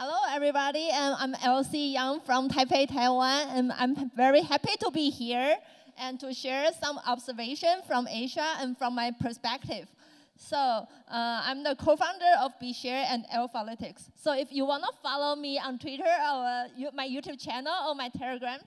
Hello, everybody. Um, I'm LC Yang from Taipei, Taiwan, and I'm very happy to be here and to share some observation from Asia and from my perspective. So uh, I'm the co-founder of BeShare and Alphalytics. So if you want to follow me on Twitter or uh, my YouTube channel or my Telegram,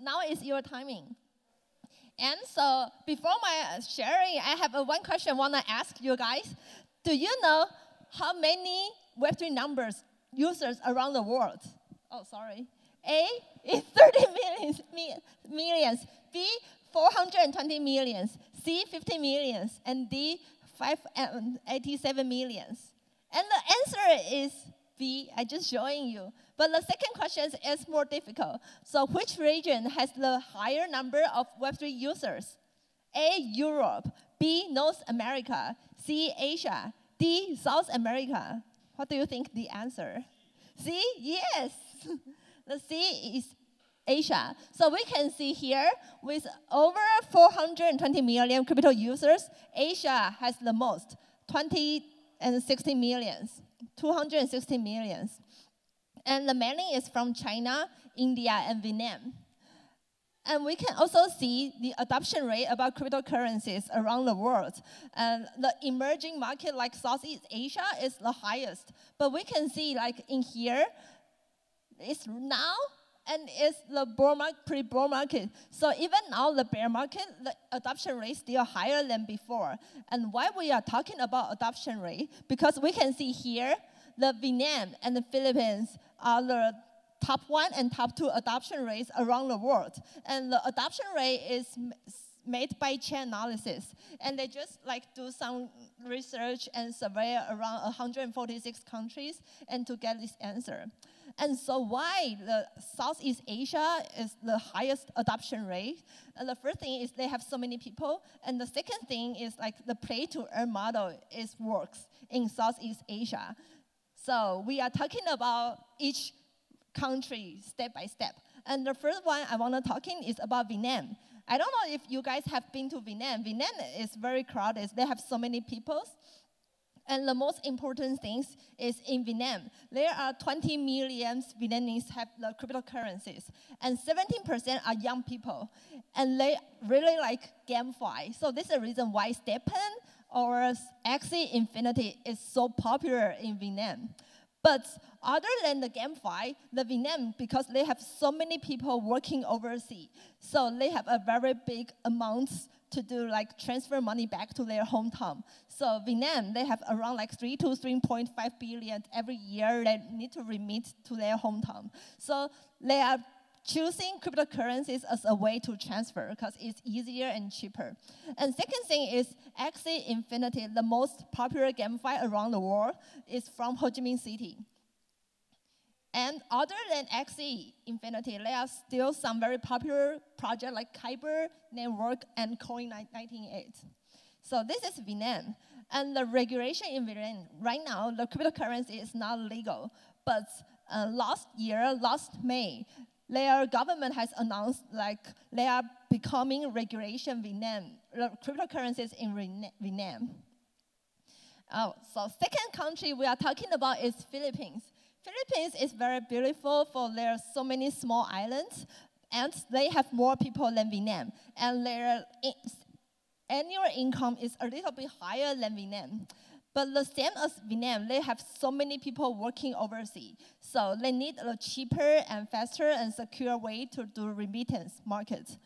now is your timing. And so before my sharing, I have uh, one question I want to ask you guys. Do you know how many Web3 numbers users around the world. Oh, sorry. A is 30 millions, millions. B, 420 millions. C, 50 millions. And D, 587 um, millions. And the answer is B, I just showing you. But the second question is more difficult. So which region has the higher number of Web3 users? A, Europe. B, North America. C, Asia. D, South America. What do you think the answer? See, yes. the C is Asia. So we can see here with over 420 million crypto users, Asia has the most, 20 and 60 millions, 260 millions. And the remaining is from China, India, and Vietnam. And we can also see the adoption rate about cryptocurrencies around the world. And the emerging market like Southeast Asia is the highest. But we can see like in here, it's now and it's the pre-bull market. So even now, the bear market, the adoption rate is still higher than before. And why we are talking about adoption rate? Because we can see here, the Vietnam and the Philippines are the top one and top two adoption rates around the world. And the adoption rate is made by Chainalysis. And they just like do some research and survey around 146 countries and to get this answer. And so why the Southeast Asia is the highest adoption rate? And the first thing is they have so many people. And the second thing is like the play to earn model is works in Southeast Asia. So we are talking about each country step by step. And the first one I want to talk in is about Vietnam. I don't know if you guys have been to Vietnam. Vietnam is very crowded. They have so many people. And the most important thing is in Vietnam, there are 20 million Vietnamese have the cryptocurrencies, and 17% are young people, and they really like GameFi. So this is the reason why STEPN or Axie Infinity is so popular in Vietnam. But other than the GameFi, the Vietnam, because they have so many people working overseas, so they have a very big amount to do like transfer money back to their hometown. So Vietnam, they have around like three to 3.5 billion every year they need to remit to their hometown. So they are choosing cryptocurrencies as a way to transfer because it's easier and cheaper. And second thing is Axie Infinity, the most popular GameFi around the world, is from Ho Chi Minh City. And other than Axie Infinity, there are still some very popular projects like Kyber Network and Coin98. So this is Vietnam. And the regulation in Vietnam, right now, the cryptocurrency is not legal. But uh, last year, last May, their government has announced like they are becoming regulation Vietnam, uh, cryptocurrencies in Vietnam. Oh, so second country we are talking about is Philippines. Philippines is very beautiful for there are so many small islands, and they have more people than Vietnam, and their annual income is a little bit higher than Vietnam. But the same as Vietnam, they have so many people working overseas. So they need a cheaper and faster and secure way to do remittance markets.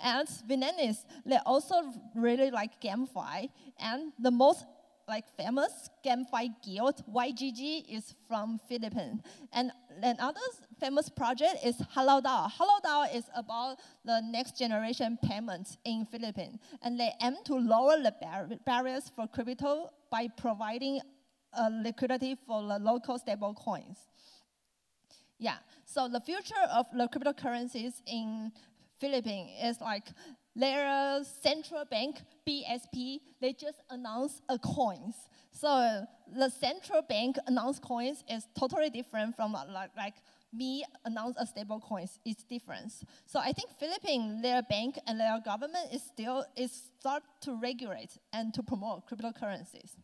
And Vietnamese, they also really like GameFi. And the most like famous GameFi guild, YGG, is from Philippines. And another famous project is HaloDAO. Halal Dao is about the next generation payments in Philippines. And they aim to lower the bar barriers for crypto by providing a liquidity for the local stable coins. Yeah, so the future of the cryptocurrencies in Philippines is like their central bank, BSP, they just announced a coins. So the central bank announced coins is totally different from like, like me announce a stable coins. is different. So I think Philippines, their bank and their government is still is start to regulate and to promote cryptocurrencies.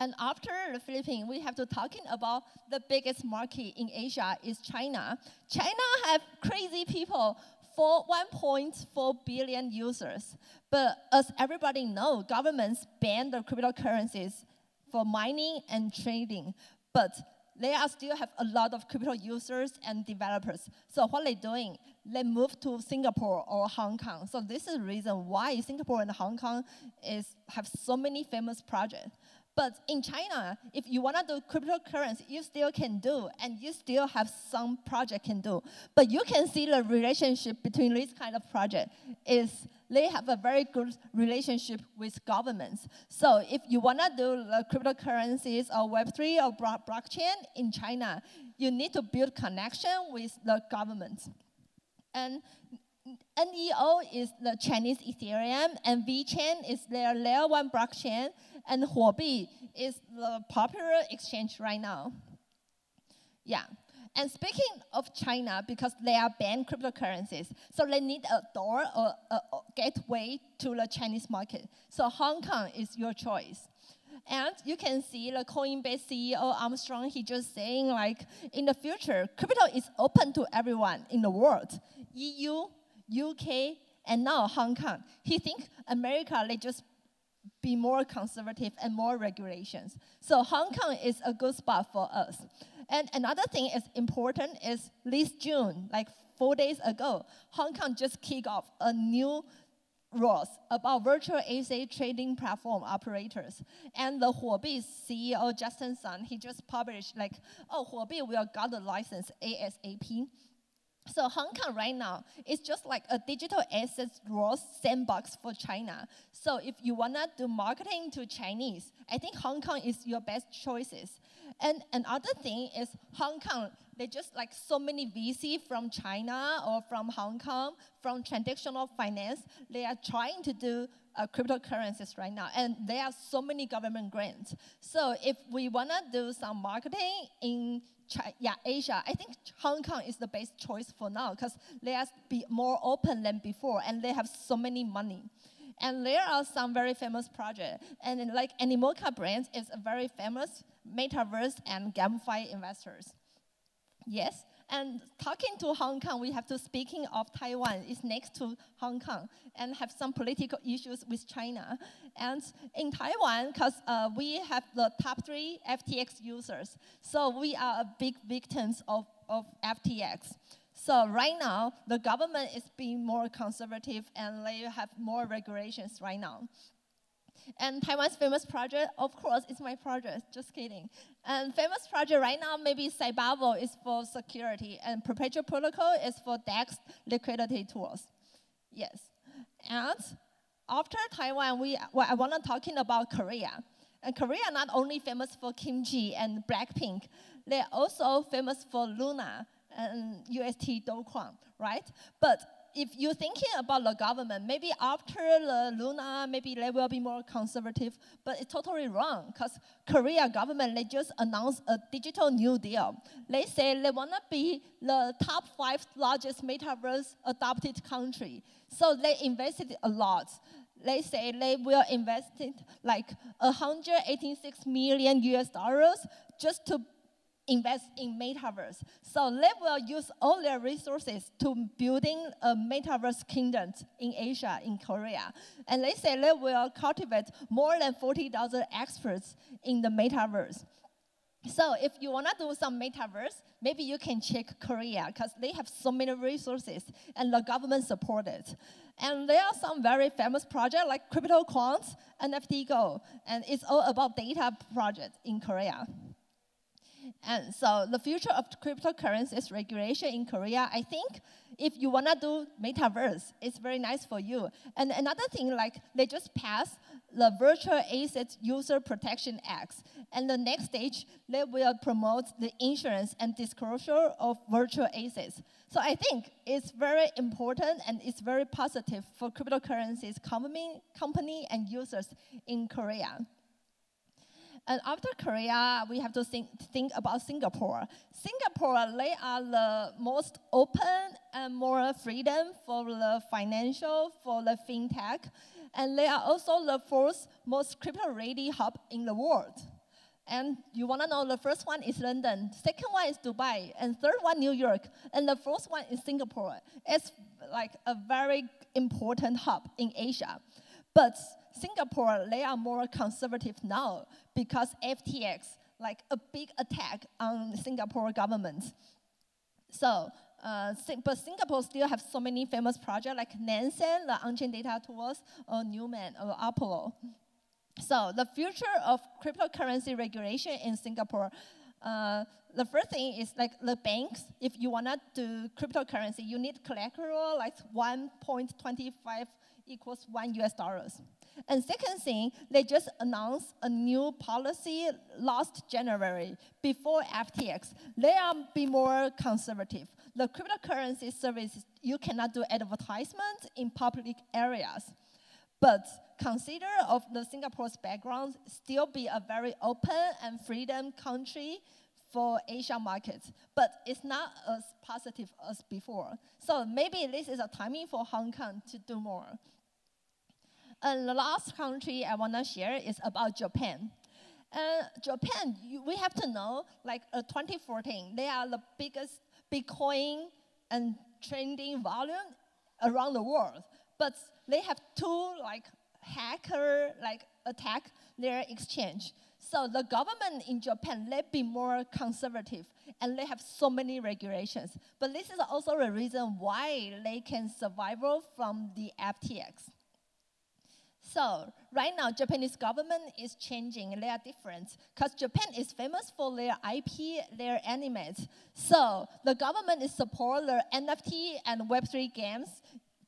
And after the Philippines, we have to talking about the biggest market in Asia is China. China have crazy people for 1.4 billion users. But as everybody know, governments ban the cryptocurrencies for mining and trading. But they are still have a lot of crypto users and developers. So what they're doing, they move to Singapore or Hong Kong. So this is the reason why Singapore and Hong Kong is, have so many famous projects. But in China, if you want to do cryptocurrency, you still can do, and you still have some project can do. But you can see the relationship between this kind of project is they have a very good relationship with governments. So if you want to do the cryptocurrencies or Web3 or blockchain in China, you need to build connection with the government. And NEO is the Chinese Ethereum, and VeChain is their layer one blockchain, and Huobi is the popular exchange right now. Yeah. And speaking of China, because they are banned cryptocurrencies, so they need a door or a gateway to the Chinese market. So Hong Kong is your choice. And you can see the Coinbase CEO Armstrong, he just saying like, in the future, crypto is open to everyone in the world. EU, UK, and now Hong Kong. He think America, they just be more conservative and more regulations. So Hong Kong is a good spot for us. And another thing is important is this June, like four days ago, Hong Kong just kicked off a new rules about virtual asset trading platform operators. And the Huobi CEO, Justin Sun, he just published like, oh, Huobi will got the license ASAP. So Hong Kong right now is just like a digital assets raw sandbox for China. So if you wanna do marketing to Chinese, I think Hong Kong is your best choices. And another thing is Hong Kong, they just like so many VC from China or from Hong Kong, from traditional finance, they are trying to do uh, cryptocurrencies right now. And there are so many government grants. So if we wanna do some marketing in yeah, Asia, I think Hong Kong is the best choice for now because they are be more open than before and they have so many money. And there are some very famous projects. And like Animoca Brands is a very famous metaverse and GameFi investors. Yes, and talking to Hong Kong, we have to speaking of Taiwan is next to Hong Kong and have some political issues with China. And in Taiwan, because uh, we have the top three FTX users, so we are a big victims of, of FTX. So right now, the government is being more conservative and they have more regulations right now. And Taiwan's famous project, of course, is my project, just kidding. And famous project right now, maybe Cybavo is for security, and Perpetual Protocol is for DEX liquidity tools. Yes. And after Taiwan, we, well, I want to talking about Korea. And Korea not only famous for kimchi and Blackpink, they're also famous for Luna and UST Do Kwon, right? But if you're thinking about the government, maybe after the Luna, maybe they will be more conservative, but it's totally wrong because Korea government, they just announced a digital new deal. They say they want to be the top five largest metaverse adopted country. So they invested a lot. They say they will invest like 186 million US dollars just to invest in metaverse. So they will use all their resources to building a metaverse kingdom in Asia, in Korea. And they say they will cultivate more than 40,000 experts in the metaverse. So if you want to do some metaverse, maybe you can check Korea because they have so many resources and the government support it. And there are some very famous projects like CryptoQuant, NFT Go, and it's all about data projects in Korea. And so the future of cryptocurrencies regulation in Korea, I think if you want to do metaverse, it's very nice for you. And another thing, like they just passed the Virtual Asset User Protection Act. And the next stage, they will promote the insurance and disclosure of virtual assets. So I think it's very important and it's very positive for cryptocurrencies company, company and users in Korea. And after Korea, we have to think, think about Singapore. Singapore, they are the most open and more freedom for the financial, for the fintech, and they are also the fourth most crypto-ready hub in the world. And you want to know the first one is London, second one is Dubai, and third one New York, and the fourth one is Singapore. It's like a very important hub in Asia. But Singapore, they are more conservative now because FTX, like a big attack on Singapore government. So, uh, but Singapore still have so many famous projects like Nansen, the on-chain data tools, or Neumann, or Apollo. So the future of cryptocurrency regulation in Singapore, uh, the first thing is like the banks, if you want to do cryptocurrency, you need collateral like 1.25 equals one US dollars. And second thing, they just announced a new policy last January before FTX. They are be more conservative. The cryptocurrency services, you cannot do advertisements in public areas. But consider of the Singapore's background, still be a very open and freedom country for Asian markets, but it's not as positive as before. So maybe this is a timing for Hong Kong to do more. And the last country I want to share is about Japan. Uh, Japan, you, we have to know, like uh, 2014, they are the biggest Bitcoin and trading volume around the world. But they have two like hacker like attack their exchange. So the government in Japan, they be more conservative and they have so many regulations. But this is also the reason why they can survive from the FTX. So right now, Japanese government is changing. They are different because Japan is famous for their IP, their animes. So the government is support their NFT and Web3 games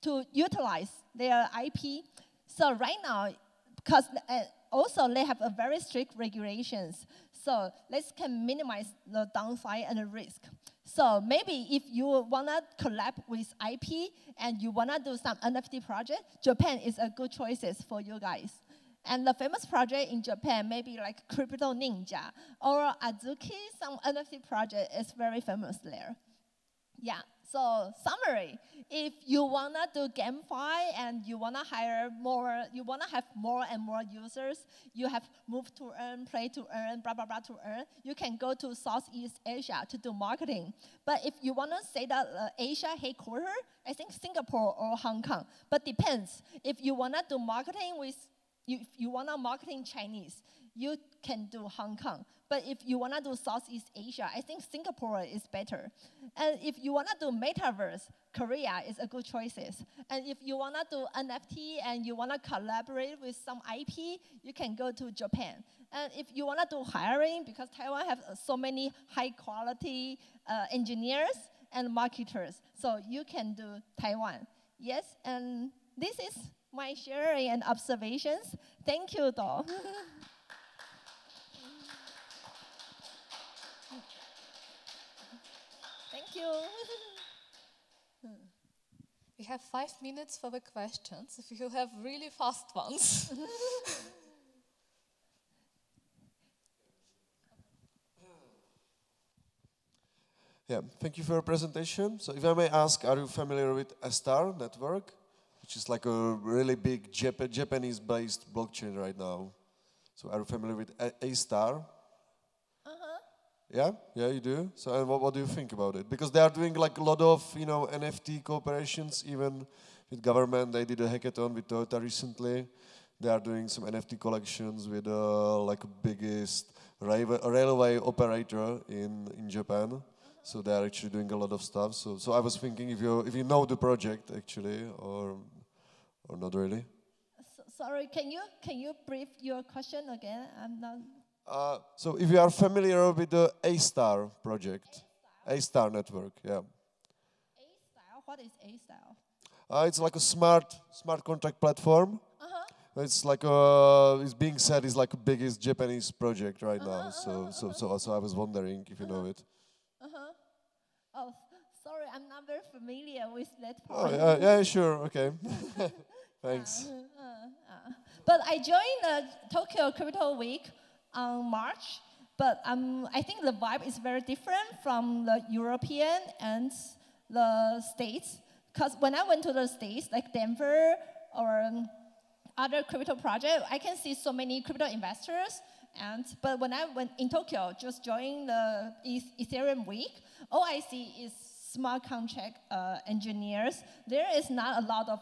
to utilize their IP. So right now, because uh, also they have a very strict regulations. So this can minimize the downside and the risk. So maybe if you wanna collab with IP and you wanna do some NFT project, Japan is a good choices for you guys. And the famous project in Japan, maybe like Crypto Ninja or Azuki, some NFT project is very famous there. Yeah, so summary, if you wanna do GameFi and you wanna hire more, you wanna have more and more users, you have move to earn, play to earn, blah, blah, blah to earn, you can go to Southeast Asia to do marketing. But if you wanna say that uh, Asia headquarter, I think Singapore or Hong Kong. But depends. If you wanna do marketing with, if you wanna marketing Chinese, you can do Hong Kong. But if you want to do Southeast Asia, I think Singapore is better. And if you want to do metaverse, Korea is a good choices. And if you want to do NFT and you want to collaborate with some IP, you can go to Japan. And if you want to do hiring, because Taiwan has so many high quality uh, engineers and marketers, so you can do Taiwan. Yes, and this is my sharing and observations. Thank you, Do. you. we have five minutes for the questions, if you have really fast ones. Yeah, thank you for your presentation. So if I may ask, are you familiar with Astar network, which is like a really big Jap Japanese-based blockchain right now? So are you familiar with Astar? Yeah, yeah, you do. So, and what, what do you think about it? Because they are doing like a lot of, you know, NFT cooperations, even with government. They did a hackathon with Toyota recently. They are doing some NFT collections with uh, like biggest railway operator in in Japan. So they are actually doing a lot of stuff. So, so I was thinking if you if you know the project actually, or or not really. So, sorry, can you can you brief your question again? I'm not. Uh, so if you are familiar with the Astar project, Astar network, yeah. Astar, what is Astar? Uh, it's like a smart smart contract platform. Uh-huh. It's like a, it's being said is like the biggest Japanese project right uh-huh, now. So, uh-huh, so, so, so I was wondering if you know uh-huh. it. Uh-huh. Oh, sorry, I'm not very familiar with that part. Oh, yeah, yeah, sure, okay. Thanks. Uh, uh, but I joined the Tokyo Crypto Week on March, but um, I think the vibe is very different from the European and the States. Because when I went to the States, like Denver or um, other crypto project, I can see so many crypto investors And but when I went in Tokyo, just joined the Ethereum week, all I see is smart contract uh, engineers. There is not a lot of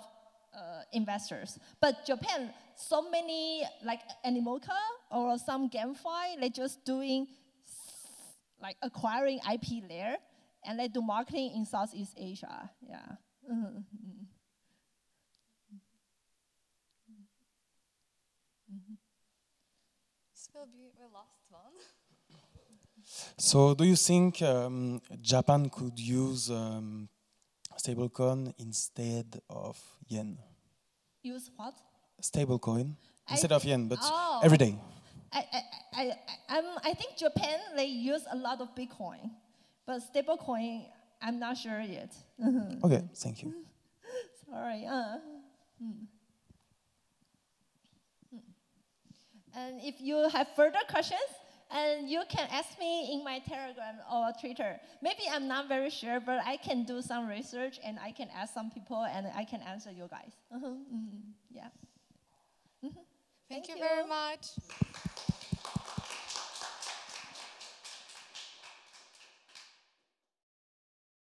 uh, investors. But Japan, so many like Animoca or some GameFi, they're just doing like acquiring IP there, and they do marketing in Southeast Asia. Yeah. This will be the last one. So, do you think um, Japan could use um, stablecoin instead of yen? Use what? Stablecoin I instead of yen, but Oh. every day. I, I, I, I, um, I think Japan, they use a lot of Bitcoin, but stablecoin, I'm not sure yet. Okay, thank you. Sorry. Uh. Hmm. Hmm. And if you have further questions, and you can ask me in my Telegram or Twitter. Maybe I'm not very sure, but I can do some research and I can ask some people and I can answer you guys. Uh-huh. Mhm. Yeah. Thank, Thank you you. very much.